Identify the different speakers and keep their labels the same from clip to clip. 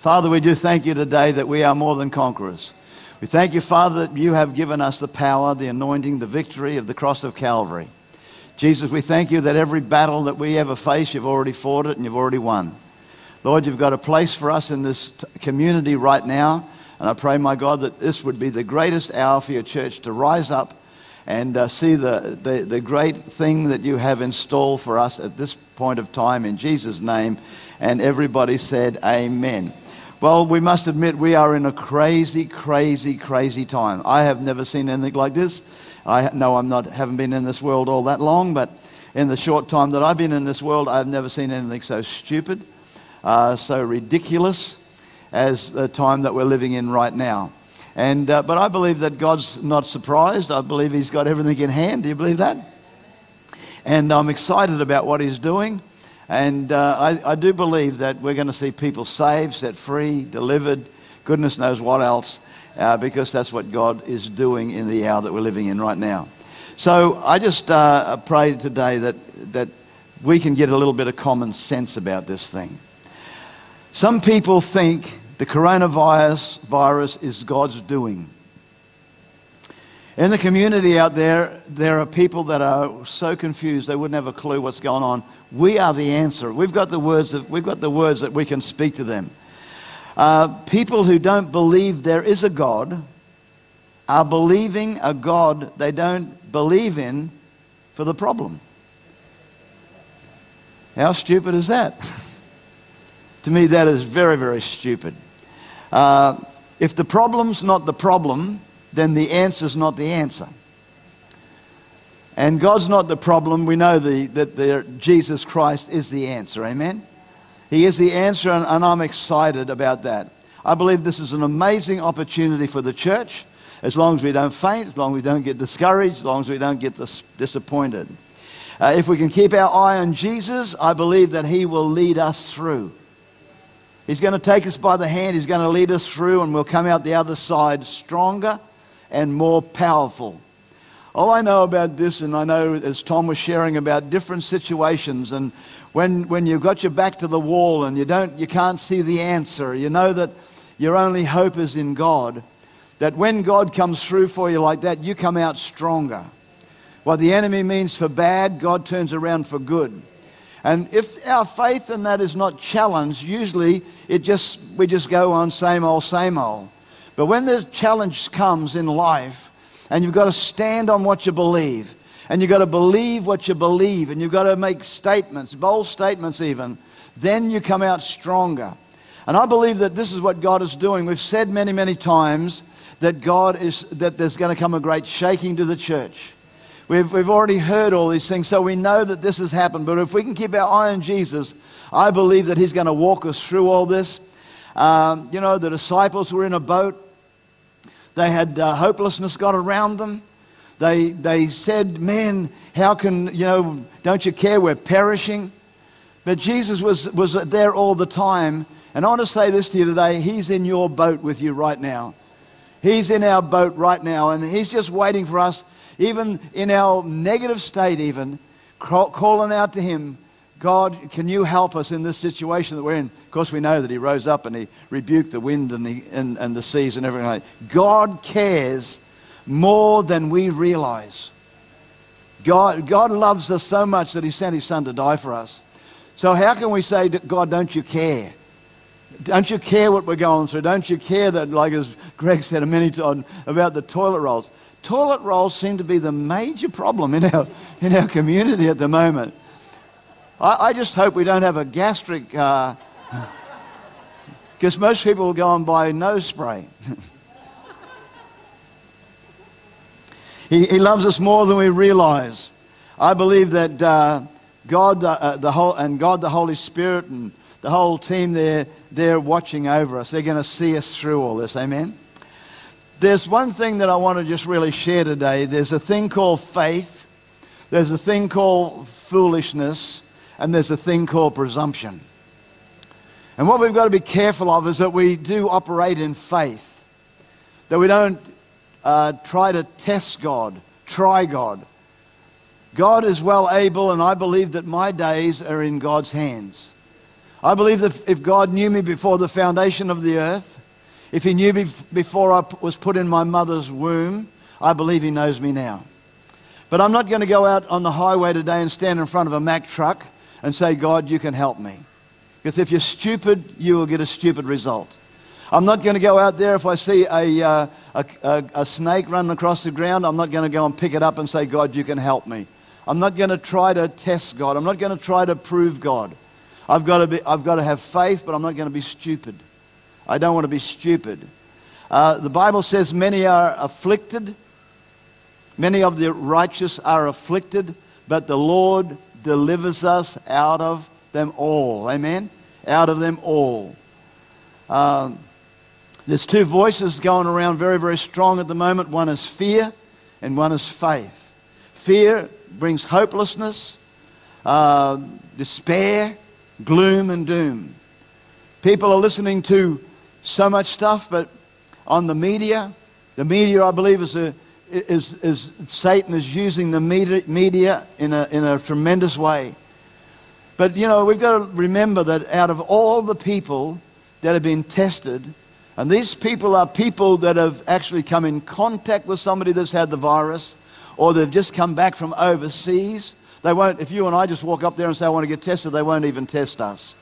Speaker 1: Father, we do thank you today that we are more than conquerors. We thank you, Father, that you have given us the power, the anointing, the victory of the cross of Calvary. Jesus, we thank you that every battle that we ever face, you've already fought it and you've already won. Lord, you've got a place for us in this community right now. And I pray, my God, that this would be the greatest hour for your church to rise up and uh, see the, the, the great thing that you have installed for us at this point of time in Jesus' name. And everybody said, Amen. Well, we must admit we are in a crazy, crazy, crazy time. I have never seen anything like this. I know I'm not, haven't been in this world all that long, but in the short time that I've been in this world, I've never seen anything so stupid, uh, so ridiculous as the time that we're living in right now. And, uh, but I believe that God's not surprised. I believe He's got everything in hand. Do you believe that? And I'm excited about what He's doing. And uh, I, I do believe that we're going to see people saved, set free, delivered, goodness knows what else, uh, because that's what God is doing in the hour that we're living in right now. So I just uh, pray today that, that we can get a little bit of common sense about this thing. Some people think the coronavirus virus is God's doing. In the community out there, there are people that are so confused they wouldn't have a clue what's going on. We are the answer. We've got the words that, we've got the words that we can speak to them. Uh, people who don't believe there is a God are believing a God they don't believe in for the problem. How stupid is that? to me, that is very, very stupid. Uh, if the problem's not the problem, then the answer's not the answer. And God's not the problem. We know the, that the, Jesus Christ is the answer. Amen? He is the answer, and, and I'm excited about that. I believe this is an amazing opportunity for the church, as long as we don't faint, as long as we don't get discouraged, as long as we don't get dis- disappointed. Uh, if we can keep our eye on Jesus, I believe that He will lead us through. He's going to take us by the hand, He's going to lead us through, and we'll come out the other side stronger and more powerful. All I know about this, and I know as Tom was sharing about different situations, and when, when you've got your back to the wall and you, don't, you can't see the answer, you know that your only hope is in God, that when God comes through for you like that, you come out stronger. What the enemy means for bad, God turns around for good. And if our faith in that is not challenged, usually it just, we just go on same old, same old. But when the challenge comes in life, and you've got to stand on what you believe, and you've got to believe what you believe, and you've got to make statements, bold statements even, then you come out stronger. And I believe that this is what God is doing. We've said many, many times that God is, that there's going to come a great shaking to the church. We've, we've already heard all these things, so we know that this has happened. But if we can keep our eye on Jesus, I believe that He's going to walk us through all this. Um, you know, the disciples were in a boat. They had uh, hopelessness got around them. They, they said, Man, how can, you know, don't you care? We're perishing. But Jesus was, was there all the time. And I want to say this to you today He's in your boat with you right now. He's in our boat right now. And He's just waiting for us, even in our negative state, even calling out to Him God, can you help us in this situation that we're in? Of course, we know that he rose up and he rebuked the wind and the, and, and the seas and everything. God cares more than we realize. God, God loves us so much that he sent his son to die for us. So, how can we say, God, don't you care? Don't you care what we're going through? Don't you care that, like as Greg said a minute on about the toilet rolls? Toilet rolls seem to be the major problem in our, in our community at the moment. I, I just hope we don't have a gastric, because uh, most people will go and buy nose spray. he, he loves us more than we realize. I believe that uh, God, the, uh, the whole, and God, the Holy Spirit, and the whole team there, they're watching over us. They're going to see us through all this. Amen. There's one thing that I want to just really share today. There's a thing called faith. There's a thing called foolishness and there's a thing called presumption. And what we've got to be careful of is that we do operate in faith, that we don't uh, try to test God, try God. God is well able, and I believe that my days are in God's hands. I believe that if God knew me before the foundation of the earth, if He knew me before I was put in my mother's womb, I believe He knows me now. But I'm not going to go out on the highway today and stand in front of a Mack truck and say, God, you can help me. Because if you're stupid, you will get a stupid result. I'm not going to go out there if I see a, uh, a, a, a snake running across the ground. I'm not going to go and pick it up and say, God, you can help me. I'm not going to try to test God. I'm not going to try to prove God. I've got to, be, I've got to have faith, but I'm not going to be stupid. I don't want to be stupid. Uh, the Bible says many are afflicted. Many of the righteous are afflicted, but the Lord delivers us out of them all. Amen? Out of them all. Um, there's two voices going around very, very strong at the moment. One is fear and one is faith. Fear brings hopelessness, uh, despair, gloom, and doom. People are listening to so much stuff, but on the media, the media, I believe, is a, is, is Satan is using the media, media in, a, in a tremendous way. But, you know, we've got to remember that out of all the people that have been tested, and these people are people that have actually come in contact with somebody that's had the virus, or they've just come back from overseas. They won't, if you and I just walk up there and say, I want to get tested, they won't even test us.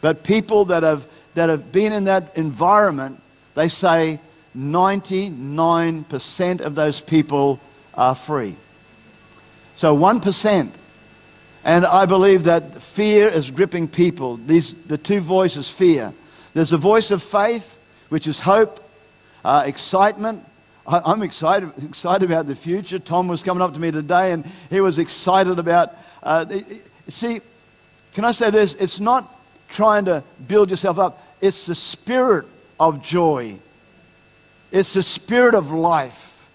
Speaker 1: But people that have, that have been in that environment, they say 99% of those people are free. So 1%. And I believe that fear is gripping people. These, the two voices, fear. There's a voice of faith, which is hope, uh, excitement. I, am excited, excited about the future. Tom was coming up to me today and he was excited about. Uh, see, can I say this? It's not trying to build yourself up, it's the spirit of joy, it's the spirit of life,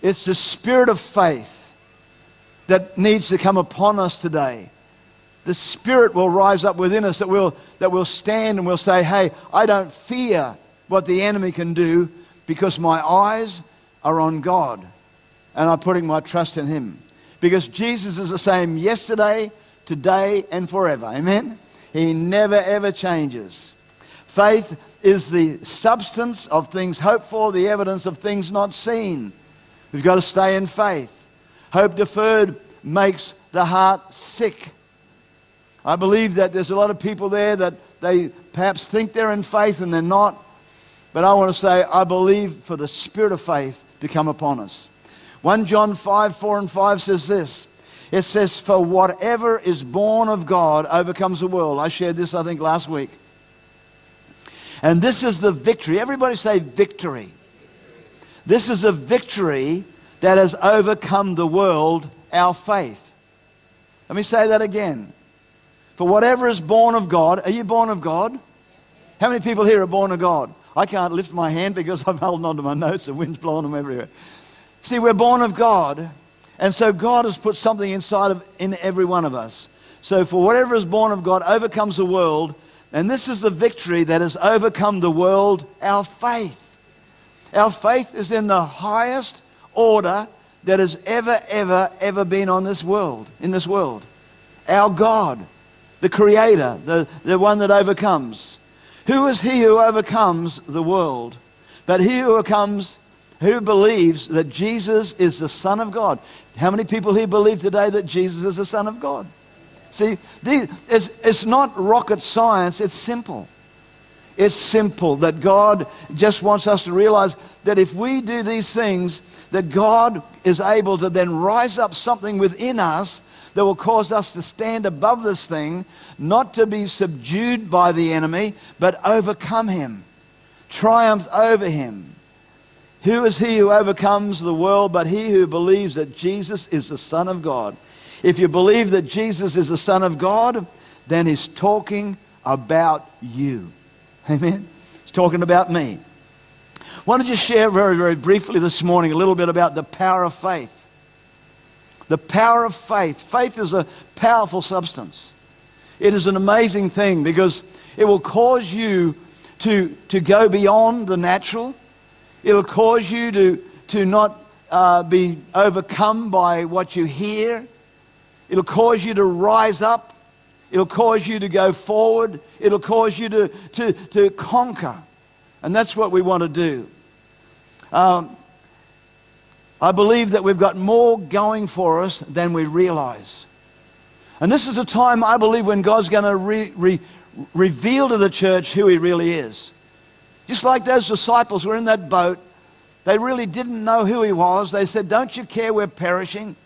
Speaker 1: it's the spirit of faith that needs to come upon us today. The Spirit will rise up within us that will, that will stand and will say, Hey, I don't fear what the enemy can do because my eyes are on God and I'm putting my trust in Him. Because Jesus is the same yesterday, today, and forever. Amen? He never, ever changes. Faith is the substance of things hoped for, the evidence of things not seen. We've got to stay in faith. Hope deferred makes the heart sick. I believe that there's a lot of people there that they perhaps think they're in faith and they're not. But I want to say, I believe for the spirit of faith to come upon us. 1 John 5 4 and 5 says this. It says, For whatever is born of God overcomes the world. I shared this, I think, last week. And this is the victory. Everybody say victory. This is a victory that has overcome the world, our faith. Let me say that again. For whatever is born of God, are you born of God? How many people here are born of God? I can't lift my hand because I'm holding onto my notes, the wind's blowing them everywhere. See, we're born of God, and so God has put something inside of in every one of us. So for whatever is born of God overcomes the world, and this is the victory that has overcome the world, our faith. Our faith is in the highest order that has ever, ever, ever been on this world, in this world. Our God the Creator, the, the one that overcomes. Who is he who overcomes the world? But he who overcomes, who believes that Jesus is the Son of God. How many people here believe today that Jesus is the Son of God? See, these, it's, it's not rocket science, it's simple. It's simple that God just wants us to realize that if we do these things, that God is able to then rise up something within us that will cause us to stand above this thing, not to be subdued by the enemy, but overcome him, triumph over him. Who is he who overcomes the world but he who believes that Jesus is the Son of God? If you believe that Jesus is the Son of God, then he's talking about you. Amen? He's talking about me. I want to just share very, very briefly this morning a little bit about the power of faith. The power of faith. Faith is a powerful substance. It is an amazing thing because it will cause you to, to go beyond the natural. It'll cause you to, to not uh, be overcome by what you hear. It'll cause you to rise up It'll cause you to go forward. It'll cause you to, to, to conquer. And that's what we want to do. Um, I believe that we've got more going for us than we realize. And this is a time, I believe, when God's going to re, re, reveal to the church who He really is. Just like those disciples were in that boat, they really didn't know who He was. They said, Don't you care we're perishing?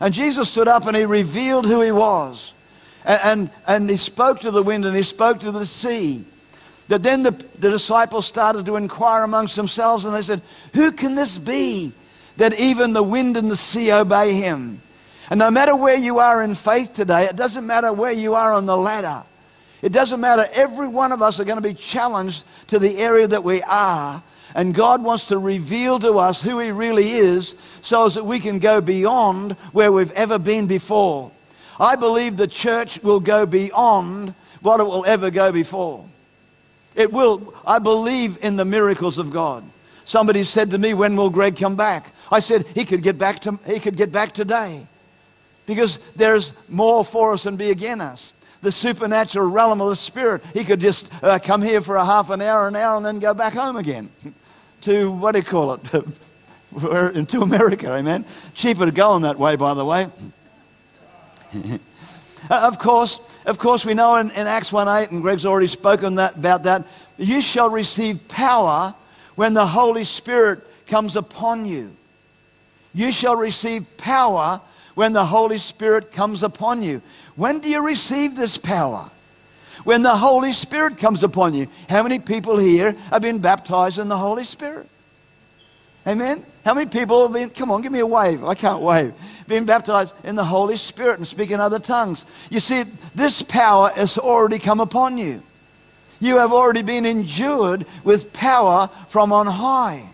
Speaker 1: And Jesus stood up and He revealed who He was. And, and, and He spoke to the wind and He spoke to the sea. That then the, the disciples started to inquire amongst themselves and they said, Who can this be that even the wind and the sea obey him? And no matter where you are in faith today, it doesn't matter where you are on the ladder. It doesn't matter. Every one of us are going to be challenged to the area that we are. And God wants to reveal to us who He really is so that we can go beyond where we've ever been before. I believe the church will go beyond what it will ever go before. It will. I believe in the miracles of God. Somebody said to me, "When will Greg come back?" I said, "He could get back to he could get back today." Because there's more for us than be against us. The supernatural realm of the spirit. He could just uh, come here for a half an hour, an hour, and then go back home again to what do you call it? to America, amen. Cheaper to go on that way, by the way. of course, of course, we know in, in Acts 1.8, and Greg's already spoken that, about that, you shall receive power when the Holy Spirit comes upon you. You shall receive power when the Holy Spirit comes upon you. When do you receive this power? When the Holy Spirit comes upon you. How many people here have been baptized in the Holy Spirit? Amen? How many people have been, come on, give me a wave. I can't wave. Been baptized in the Holy Spirit and speaking other tongues. You see, this power has already come upon you. You have already been endured with power from on high.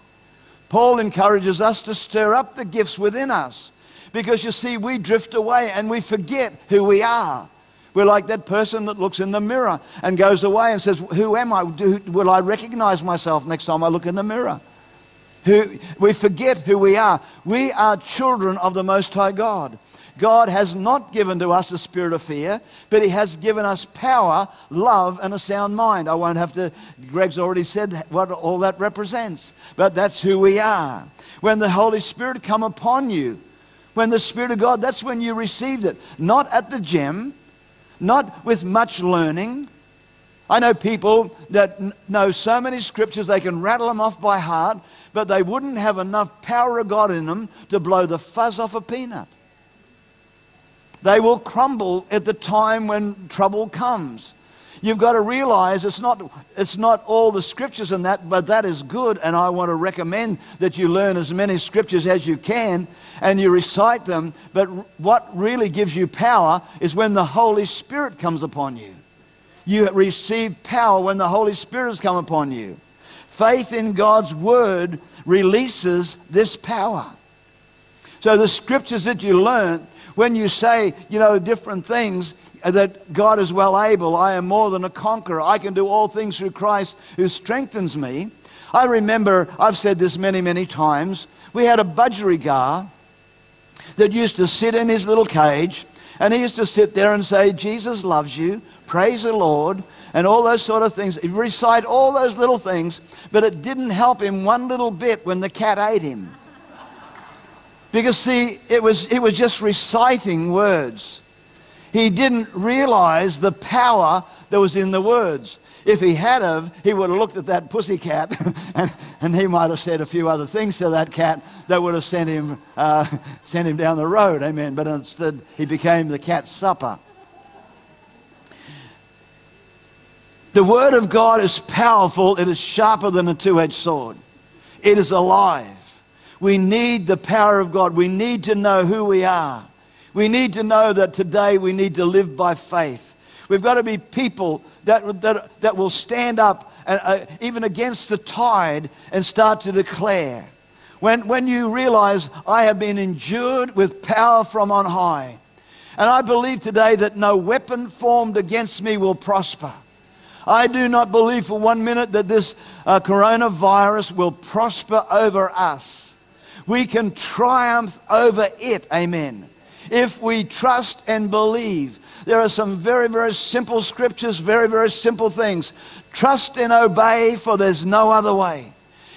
Speaker 1: Paul encourages us to stir up the gifts within us because you see, we drift away and we forget who we are. We're like that person that looks in the mirror and goes away and says, Who am I? Do, will I recognize myself next time I look in the mirror? Who, we forget who we are. We are children of the Most High God. God has not given to us a spirit of fear, but He has given us power, love, and a sound mind. I won't have to, Greg's already said what all that represents, but that's who we are. When the Holy Spirit come upon you, when the Spirit of God, that's when you received it. Not at the gym, not with much learning, I know people that know so many scriptures they can rattle them off by heart, but they wouldn't have enough power of God in them to blow the fuzz off a peanut. They will crumble at the time when trouble comes. You've got to realize it's not, it's not all the scriptures in that, but that is good. And I want to recommend that you learn as many scriptures as you can and you recite them. But what really gives you power is when the Holy Spirit comes upon you. You receive power when the Holy Spirit has come upon you. Faith in God's Word releases this power. So the scriptures that you learn, when you say, you know, different things, that God is well able, I am more than a conqueror, I can do all things through Christ who strengthens me. I remember, I've said this many, many times, we had a budgerigar that used to sit in his little cage, and he used to sit there and say, Jesus loves you, praise the Lord, and all those sort of things. He'd recite all those little things, but it didn't help him one little bit when the cat ate him. Because, see, it was, it was just reciting words. He didn't realize the power that was in the words. If he had of, he would have looked at that pussy cat and, and he might have said a few other things to that cat that would have sent him, uh, sent him down the road. Amen. But instead, he became the cat's supper. The Word of God is powerful, it is sharper than a two edged sword, it is alive. We need the power of God. We need to know who we are. We need to know that today we need to live by faith. We've got to be people that, that, that will stand up and, uh, even against the tide and start to declare. When, when you realize I have been endured with power from on high. And I believe today that no weapon formed against me will prosper. I do not believe for one minute that this uh, coronavirus will prosper over us. We can triumph over it. Amen. If we trust and believe. There are some very, very simple scriptures, very, very simple things. Trust and obey, for there's no other way.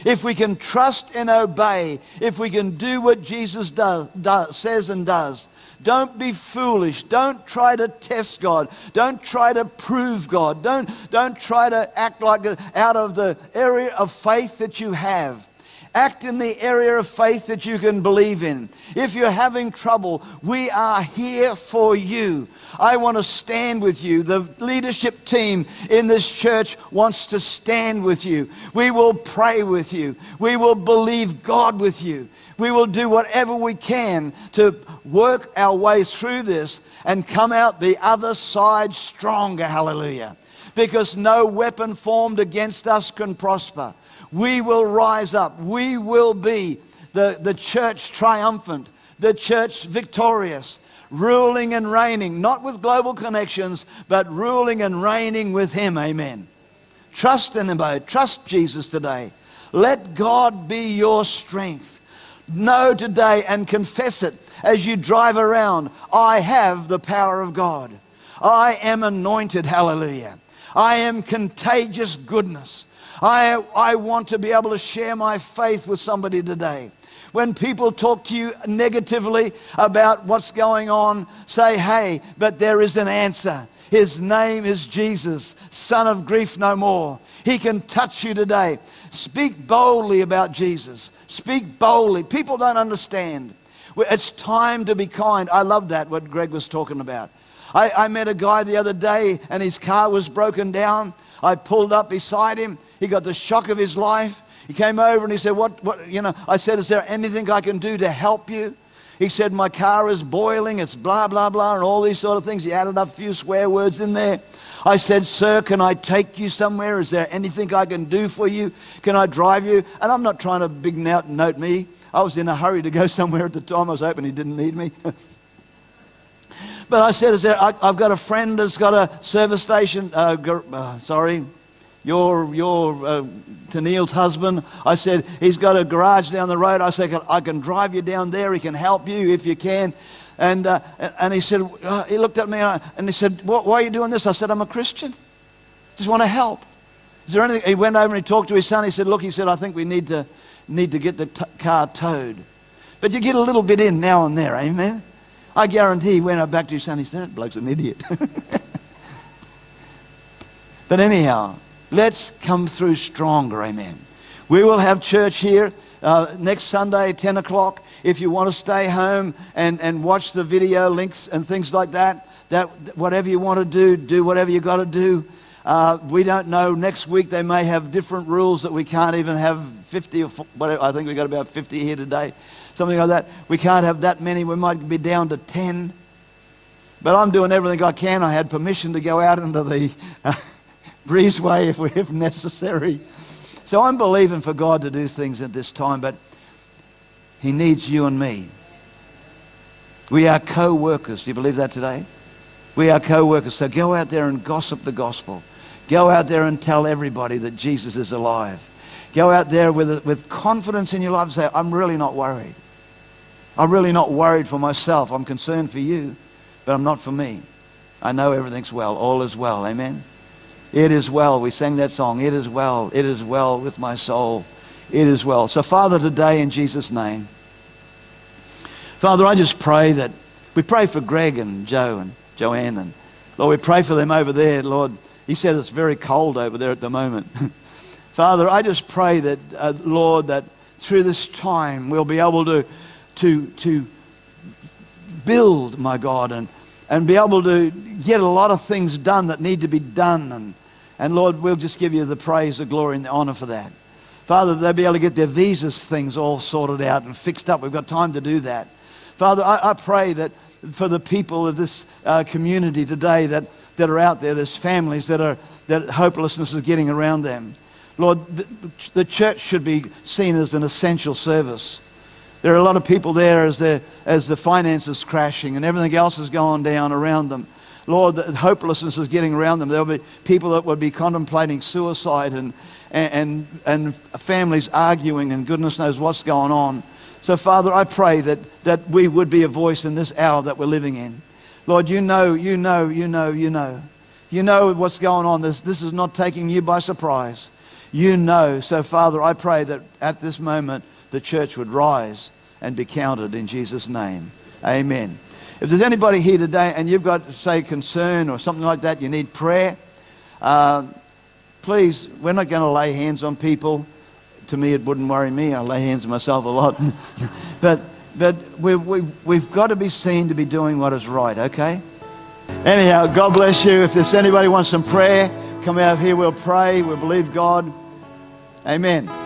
Speaker 1: If we can trust and obey, if we can do what Jesus does, does, says and does, don't be foolish. Don't try to test God. Don't try to prove God. Don't, don't try to act like a, out of the area of faith that you have. Act in the area of faith that you can believe in. If you're having trouble, we are here for you. I want to stand with you. The leadership team in this church wants to stand with you. We will pray with you. We will believe God with you. We will do whatever we can to work our way through this and come out the other side stronger. Hallelujah. Because no weapon formed against us can prosper we will rise up. We will be the, the church triumphant, the church victorious, ruling and reigning, not with Global Connexions, but ruling and reigning with Him. Amen. Trust in Him, trust Jesus today. Let God be your strength. Know today and confess it as you drive around. I have the power of God. I am anointed. Hallelujah. I am contagious goodness. I, I want to be able to share my faith with somebody today. When people talk to you negatively about what's going on, say, hey, but there is an answer. His name is Jesus, Son of Grief No More. He can touch you today. Speak boldly about Jesus. Speak boldly. People don't understand. It's time to be kind. I love that, what Greg was talking about. I, I met a guy the other day and his car was broken down. I pulled up beside him he got the shock of his life. He came over and he said, what, what, you know, I said, is there anything I can do to help you? He said, my car is boiling, it's blah, blah, blah, and all these sort of things. He added a few swear words in there. I said, sir, can I take you somewhere? Is there anything I can do for you? Can I drive you? And I'm not trying to big note, note me. I was in a hurry to go somewhere at the time. I was hoping he didn't need me. but I said, is there, I, have got a friend that's got a service station, uh, uh, sorry, your, your uh, Tennille's husband. I said, he's got a garage down the road. I said, I can drive you down there. He can help you if you can. And, uh, and he said, uh, he looked at me and, I, and he said, why are you doing this? I said, I'm a Christian. Just want to help. Is there anything? He went over and he talked to his son. He said, look, he said, I think we need to, need to get the t- car towed. But you get a little bit in now and there, amen? I guarantee he went back to his son. He said, that bloke's an idiot. but anyhow, Let's come through stronger. Amen. We will have church here uh, next Sunday, 10 o'clock. If you want to stay home and, and watch the video links and things like that, that whatever you want to do, do whatever you got to do. Uh, we don't know. Next week they may have different rules that we can't even have 50 or whatever. I think we got about 50 here today, something like that. We can't have that many. We might be down to 10. But I'm doing everything I can. I had permission to go out into the. Uh, breezeway if, we, if necessary. So I'm believing for God to do things at this time, but He needs you and me. We are co workers. Do you believe that today? We are co workers. So go out there and gossip the gospel. Go out there and tell everybody that Jesus is alive. Go out there with, with confidence in your life and say, I'm really not worried. I'm really not worried for myself. I'm concerned for you, but I'm not for me. I know everything's well. All is well. Amen. It is well. We sang that song. It is well. It is well with my soul. It is well. So, Father, today in Jesus' name, Father, I just pray that we pray for Greg and Joe and Joanne. And Lord, we pray for them over there. Lord, he said it's very cold over there at the moment. Father, I just pray that, uh, Lord, that through this time we'll be able to, to, to build, my God, and, and be able to get a lot of things done that need to be done. And, and Lord, we'll just give you the praise, the glory, and the honor for that. Father, they'll be able to get their visas things all sorted out and fixed up. We've got time to do that. Father, I, I pray that for the people of this uh, community today that, that are out there, there's families that are that hopelessness is getting around them. Lord, the, the church should be seen as an essential service. There are a lot of people there as, as the finances crashing and everything else is going down around them. Lord, the hopelessness is getting around them. There'll be people that would be contemplating suicide and, and, and families arguing, and goodness knows what's going on. So, Father, I pray that, that we would be a voice in this hour that we're living in. Lord, you know, you know, you know, you know. You know what's going on. This, this is not taking you by surprise. You know. So, Father, I pray that at this moment the church would rise and be counted in Jesus' name. Amen. If there's anybody here today and you've got, say, concern or something like that, you need prayer, uh, please, we're not going to lay hands on people. To me, it wouldn't worry me. I lay hands on myself a lot. but but we, we, we've got to be seen to be doing what is right, okay? Anyhow, God bless you. If there's anybody wants some prayer, come out here. We'll pray. We'll believe God. Amen.